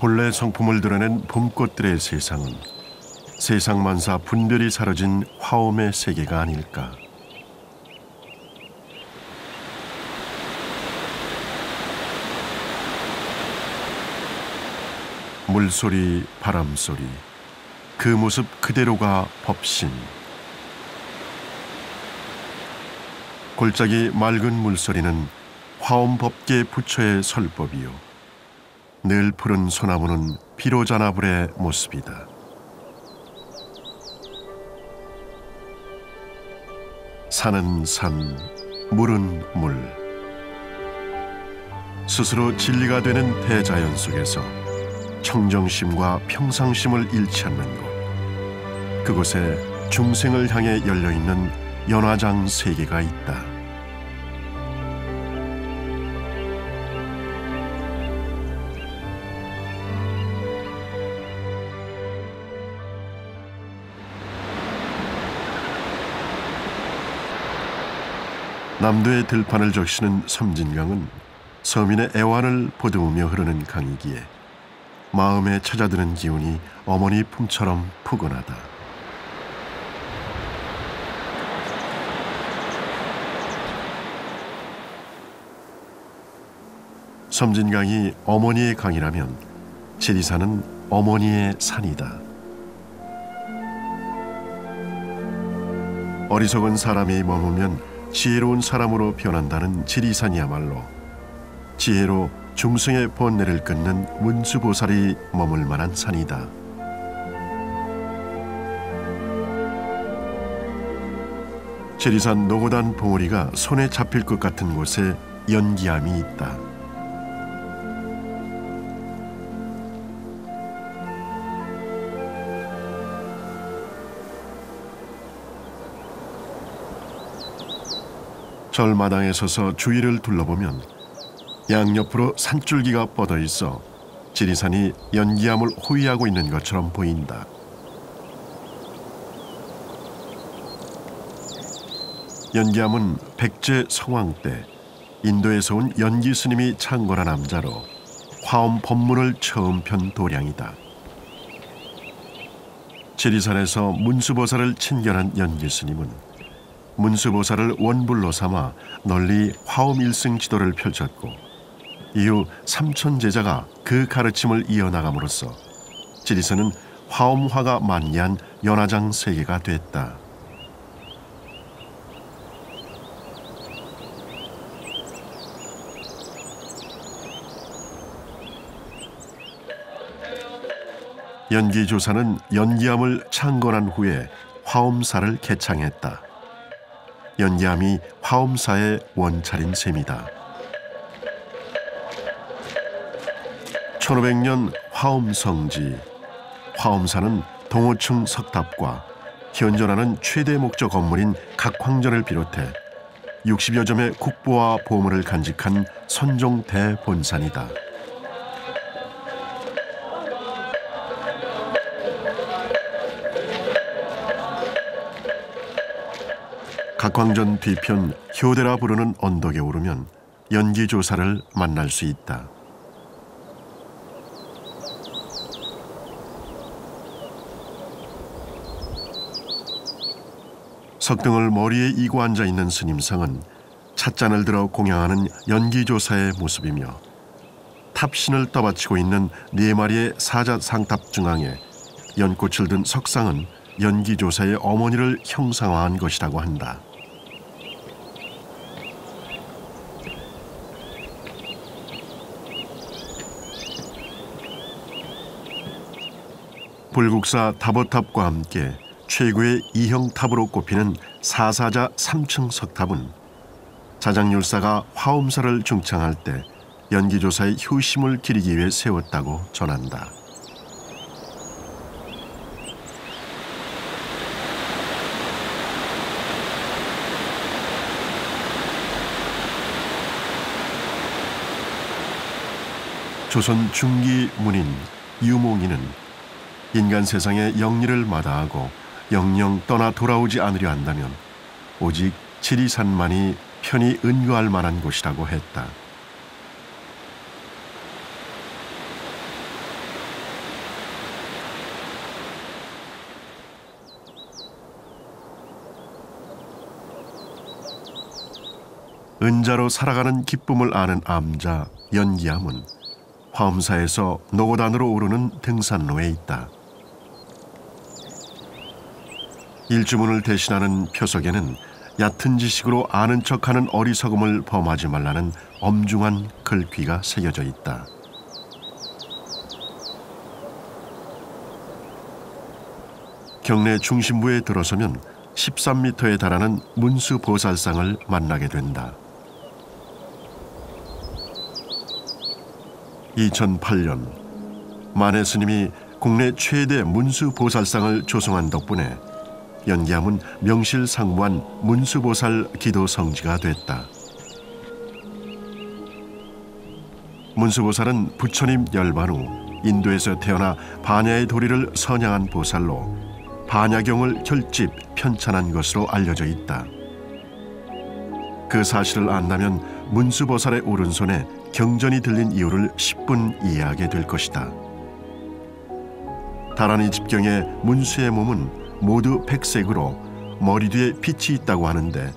본래 성품을 드러낸 봄꽃들의 세상은 세상만사 분별이 사라진 화엄의 세계가 아닐까. 물소리, 바람소리, 그 모습 그대로가 법신. 골짜기 맑은 물소리는 화엄법계 부처의 설법이요. 늘 푸른 소나무는 비로자나불의 모습이다. 산은 산, 물은 물. 스스로 진리가 되는 대자연 속에서 청정심과 평상심을 잃지 않는 곳. 그곳에 중생을 향해 열려 있는 연화장 세계가 있다. 남도의 들판을 적시는 섬진강은 서민의 애환을 보듬으며 흐르는 강이기에 마음에 찾아드는 기운이 어머니 품처럼 푸근하다. 섬진강이 어머니의 강이라면 지리산은 어머니의 산이다. 어리석은 사람이 머무면 지혜로운 사람으로 변한다는 지리산이야말로 지혜로 중승의 번뇌를 끊는 문수보살이 머물 만한 산이다. 지리산 노고단 봉우리가 손에 잡힐 것 같은 곳에 연기함이 있다. 절마당에 서서 주위를 둘러보면 양옆으로 산줄기가 뻗어 있어 지리산이 연기암을 호위하고 있는 것처럼 보인다. 연기암은 백제 성왕 때 인도에서 온 연기 스님이 창궐한 남자로 화엄 법문을 처음 편 도량이다. 지리산에서 문수보살을 친견한 연기 스님은 문수보살을 원불로 삼아 널리 화엄 일승 지도를 펼쳤고 이후 삼천 제자가 그 가르침을 이어나감으로써 지리산은 화엄화가 만리한 연화장 세계가 됐다. 연기조사는 연기암을 창건한 후에 화엄사를 개창했다. 연기암이 화엄사의 원찰인 셈이다. 1500년 화엄성지 화엄사는 동호층 석탑과 현존하는 최대 목적 건물인 각황전을 비롯해 60여 점의 국보와 보물을 간직한 선종 대 본산이다. 각광전 뒤편 효대라 부르는 언덕에 오르면 연기조사를 만날 수 있다. 석등을 머리에 이고 앉아 있는 스님상은 찻잔을 들어 공양하는 연기조사의 모습이며 탑신을 떠받치고 있는 네 마리의 사자 상탑 중앙에 연꽃을 든 석상은 연기조사의 어머니를 형상화한 것이라고 한다. 불국사 다보탑과 함께 최고의 이형탑으로 꼽히는 사사자 3층 석탑은 자장율사가 화엄사를 중창할 때 연기조사의 효심을 기리기 위해 세웠다고 전한다. 조선 중기 문인 유몽이는 인간 세상의 영리를 마다하고 영영 떠나 돌아오지 않으려 한다면 오직 지리산만이 편히 은거할 만한 곳이라고 했다. 은자로 살아가는 기쁨을 아는 암자 연기암은 화엄사에서 노고단으로 오르는 등산로에 있다. 일주문을 대신하는 표석에는 얕은 지식으로 아는 척하는 어리석음을 범하지 말라는 엄중한 글귀가 새겨져 있다. 경내 중심부에 들어서면 13m에 달하는 문수 보살상을 만나게 된다. 2008년 만해 스님이 국내 최대 문수 보살상을 조성한 덕분에 연기암은 명실상부한 문수보살 기도 성지가 됐다. 문수보살은 부처님 열반 후 인도에서 태어나 반야의 도리를 선양한 보살로 반야경을 결집 편찬한 것으로 알려져 있다. 그 사실을 안다면 문수보살의 오른손에 경전이 들린 이유를 10분 이해하게 될 것이다. 다란이 집경의 문수의 몸은 모두 백색으로 머리 뒤에 빛이 있다고 하는데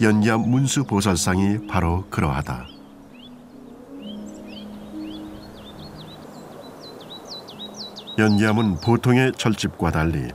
연기암 문수 보살상이 바로 그러하다. 연기암은 보통의 절집과 달리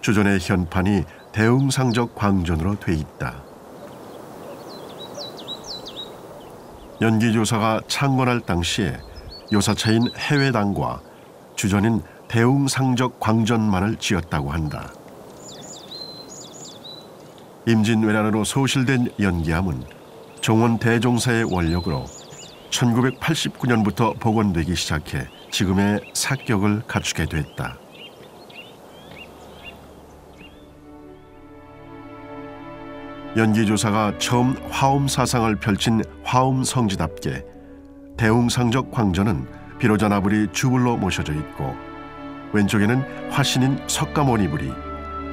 주전의 현판이 대웅상적 광전으로 돼 있다. 연기조사가 창건할 당시에 요사차인 해외당과 주전인 대웅상적 광전만을 지었다고 한다. 임진왜란으로 소실된 연기암은 종원 대종사의 원력으로 1989년부터 복원되기 시작해 지금의 사격을 갖추게 됐다. 연기조사가 처음 화엄 사상을 펼친 화엄 성지답게 대웅상적 광전은 비로자나불이 주불로 모셔져 있고 왼쪽에는 화신인 석가모니불이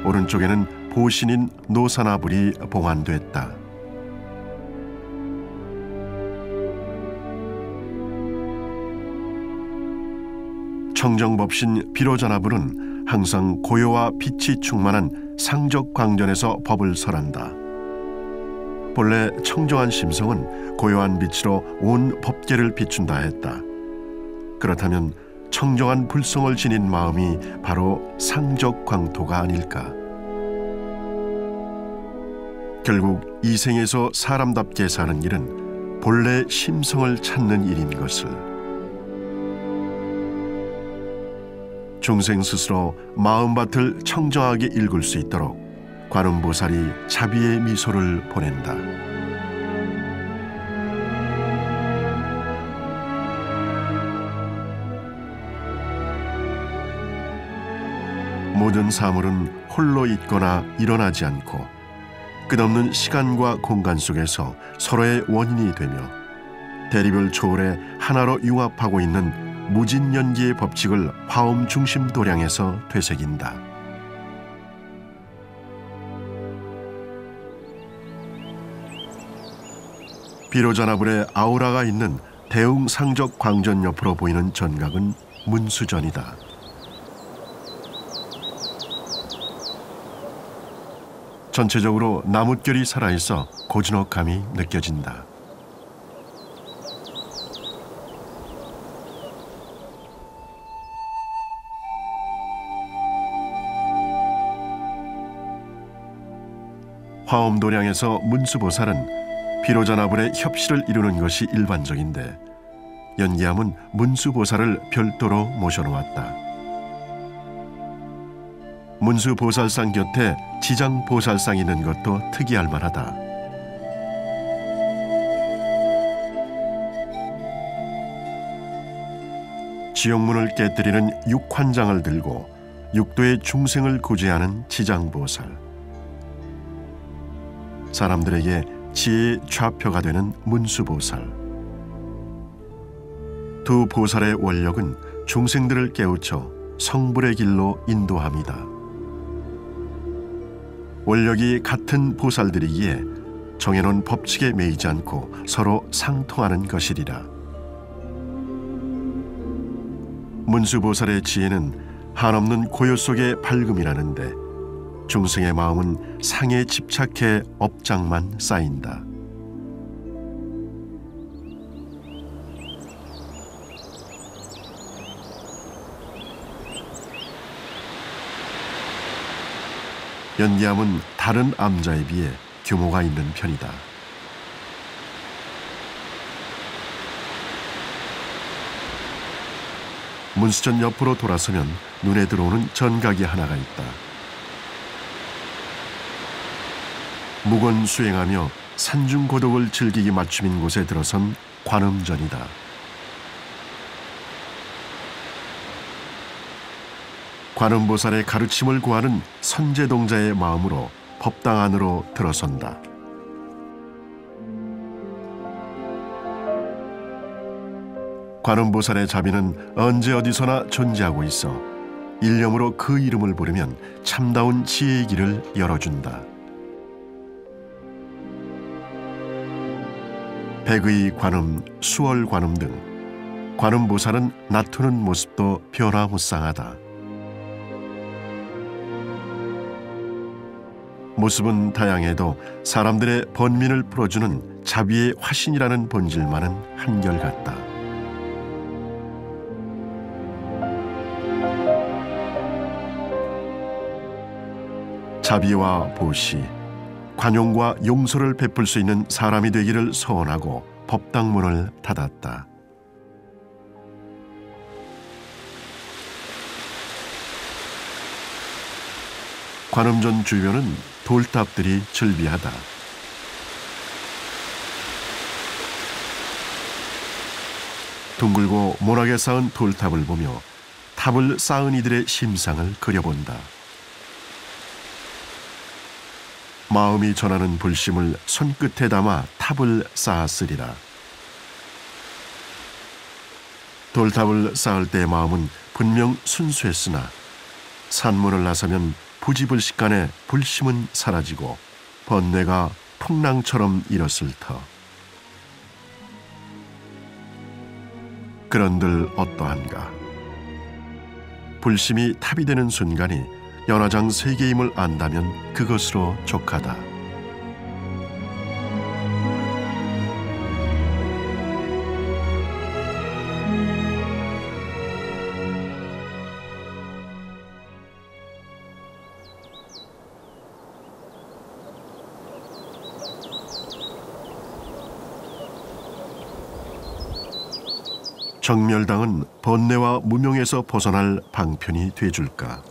오른쪽에는 보신인 노사나불이 봉안됐다. 청정법신 비로자나불은 항상 고요와 빛이 충만한 상적 광전에서 법을 설한다. 본래 청정한 심성은 고요한 빛으로 온 법계를 비춘다 했다. 그렇다면 청정한 불성을 지닌 마음이 바로 상적 광토가 아닐까. 결국 이 생에서 사람답게 사는 일은 본래 심성을 찾는 일인 것을 중생 스스로 마음밭을 청정하게 읽을 수 있도록 관음보살이 자비의 미소를 보낸다. 모든 사물은 홀로 있거나 일어나지 않고 끝없는 시간과 공간 속에서 서로의 원인이 되며 대리별 초월에 하나로 융합하고 있는 무진 연기의 법칙을 화엄 중심 도량에서 되새긴다. 비로자나불의 아우라가 있는 대웅 상적 광전 옆으로 보이는 전각은 문수전이다. 전체적으로 나뭇결이 살아있어 고즈넉함이 느껴진다. 화엄도량에서 문수보살은 비로자나불의 협실을 이루는 것이 일반적인데 연기암은 문수보살을 별도로 모셔놓았다. 문수 보살상 곁에 지장 보살상이 있는 것도 특이할 만하다. 지옥문을 깨뜨리는 육환장을 들고 육도의 중생을 구제하는 지장보살. 사람들에게 지혜의 좌표가 되는 문수보살. 두 보살의 원력은 중생들을 깨우쳐 성불의 길로 인도합니다. 원력이 같은 보살들이기에 정해놓은 법칙에 매이지 않고 서로 상통하는 것이리라. 문수보살의 지혜는 한없는 고요 속의 밝음이라는데 중생의 마음은 상에 집착해 업장만 쌓인다. 연기암은 다른 암자에 비해 규모가 있는 편이다. 문수전 옆으로 돌아서면 눈에 들어오는 전각이 하나가 있다. 묵원 수행하며 산중 고독을 즐기기 맞춤인 곳에 들어선 관음전이다. 관음보살의 가르침을 구하는 선제동자의 마음으로 법당 안으로 들어선다. 관음보살의 자비는 언제 어디서나 존재하고 있어 일념으로 그 이름을 부르면 참다운 지혜의 길을 열어준다. 백의 관음, 수월 관음 등 관음보살은 나투는 모습도 변화무쌍하다. 모습은 다양해도 사람들의 번민을 풀어주는 자비의 화신이라는 본질만은 한결같다. 자비와 보시, 관용과 용서를 베풀 수 있는 사람이 되기를 소원하고 법당문을 닫았다. 관음전 주변은 돌탑들이 즐비하다. 둥글고 모나게 쌓은 돌탑을 보며 탑을 쌓은 이들의 심상을 그려본다. 마음이 전하는 불심을 손끝에 담아 탑을 쌓았으리라. 돌탑을 쌓을 때의 마음은 분명 순수했으나 산문을 나서면 부지불식간에 불심은 사라지고 번뇌가 풍랑처럼 일었을 터. 그런들 어떠한가. 불심이 탑이 되는 순간이 연화장 세계임을 안다면 그것으로 족하다. 정멸당은 번뇌와 무명에서 벗어날 방편이 돼줄까?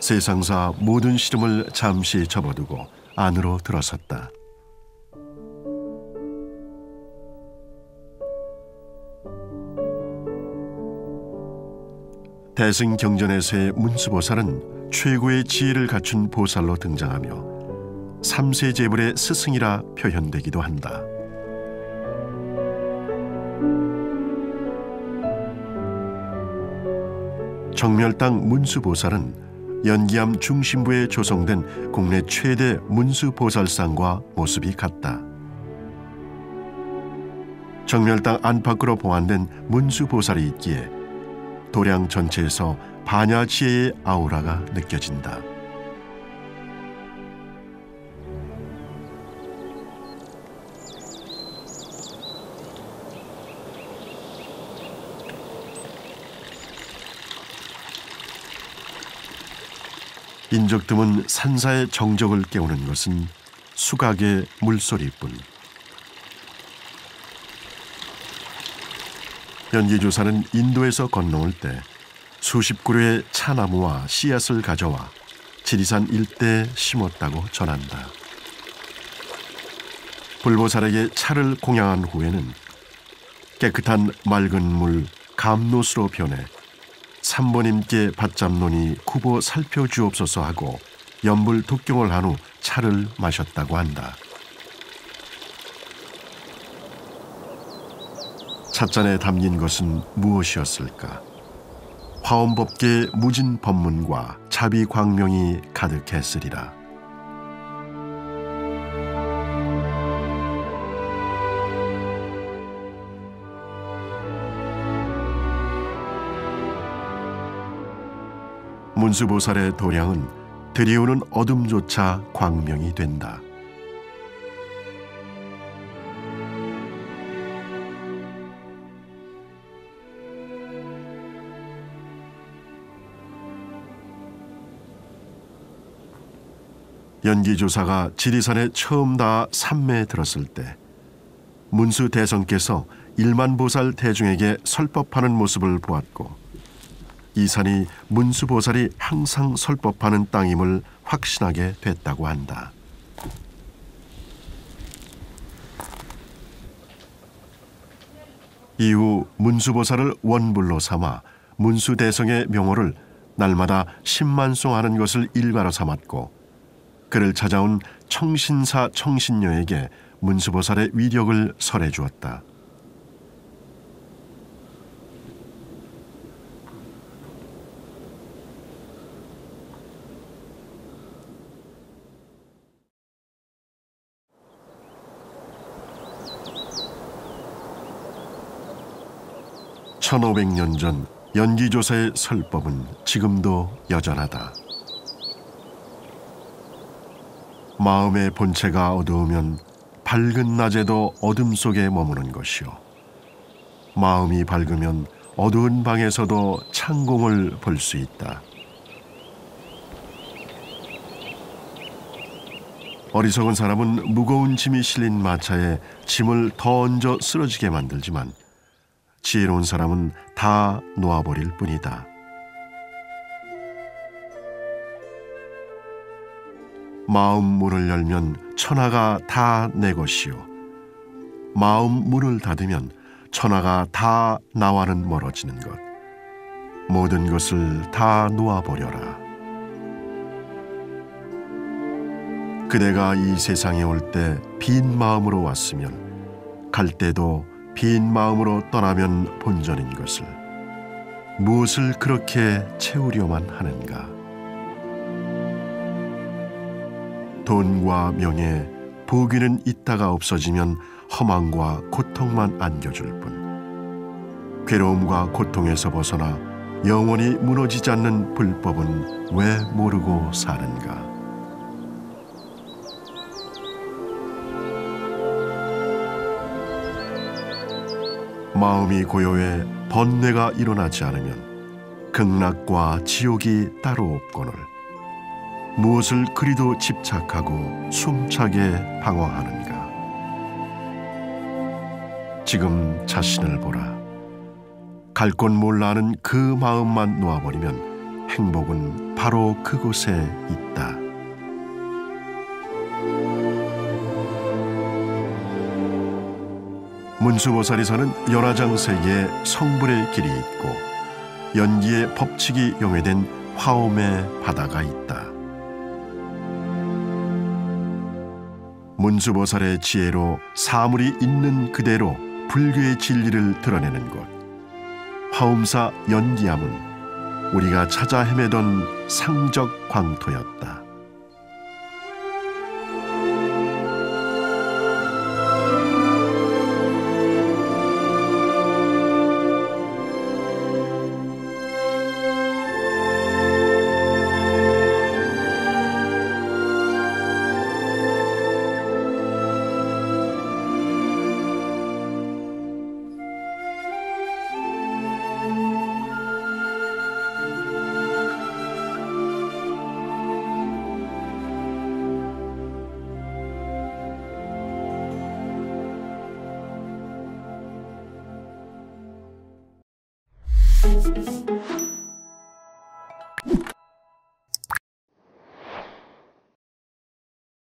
세상사 모든 시름을 잠시 접어두고 안으로 들어섰다. 대승 경전에서의 문수보살은 최고의 지혜를 갖춘 보살로 등장하며 삼세 제불의 스승이라 표현되기도 한다. 정멸당 문수보살은 연기암 중심부에 조성된 국내 최대 문수보살상과 모습이 같다. 정멸당 안팎으로 보완된 문수보살이 있기에 도량 전체에서 반야지혜의 아우라가 느껴진다. 인적 드문 산사의 정적을 깨우는 것은 수각의 물소리뿐. 연기조사는 인도에서 건너올 때 수십 그루의 차나무와 씨앗을 가져와 지리산 일대에 심었다고 전한다. 불보살에게 차를 공양한 후에는 깨끗한 맑은 물 감노수로 변해 삼번님께 받잡노니 구보 살펴주옵소서 하고 연불 독경을 한 후 차를 마셨다고 한다. 찻잔에 담긴 것은 무엇이었을까? 화엄법계 무진 법문과 자비 광명이 가득했으리라. 문수보살의 도량은 드리우는 어둠조차 광명이 된다. 연기조사가 지리산에 처음 다 산매에 들었을 때 문수 대성께서 일만보살 대중에게 설법하는 모습을 보았고 이 산이 문수보살이 항상 설법하는 땅임을 확신하게 됐다고 한다. 이후 문수보살을 원불로 삼아 문수대성의 명호를 날마다 10만송 하는 것을 일과로 삼았고 그를 찾아온 청신사 청신녀에게 문수보살의 위력을 설해 주었다. 천오백 년전 연기조사의 설법은 지금도 여전하다. 마음의 본체가 어두우면 밝은 낮에도 어둠 속에 머무는 것이요. 마음이 밝으면 어두운 방에서도 창공을 볼 수 있다. 어리석은 사람은 무거운 짐이 실린 마차에 짐을 더 얹어 쓰러지게 만들지만 지혜로운 사람은 다 놓아버릴 뿐이다. 마음 문을 열면 천하가 다 내 것이요. 마음 문을 닫으면 천하가 다 나와는 멀어지는 것. 모든 것을 다 놓아버려라. 그대가 이 세상에 올 때 빈 마음으로 왔으면 갈 때도 빈 마음으로 떠나면 본전인 것을 무엇을 그렇게 채우려만 하는가? 돈과 명예, 부귀는 있다가 없어지면 허망과 고통만 안겨줄 뿐. 괴로움과 고통에서 벗어나 영원히 무너지지 않는 불법은 왜 모르고 사는가? 마음이 고요해 번뇌가 일어나지 않으면 극락과 지옥이 따로 없거늘 무엇을 그리도 집착하고 숨차게 방황하는가 지금 자신을 보라 갈 곳 몰라는 그 마음만 놓아버리면 행복은 바로 그곳에 있다. 문수보살이 사는 연화장 세계에 성불의 길이 있고 연기의 법칙이 용해된 화엄의 바다가 있다. 문수보살의 지혜로 사물이 있는 그대로 불교의 진리를 드러내는 곳. 화엄사 연기암은 우리가 찾아 헤매던 상적 광토였다.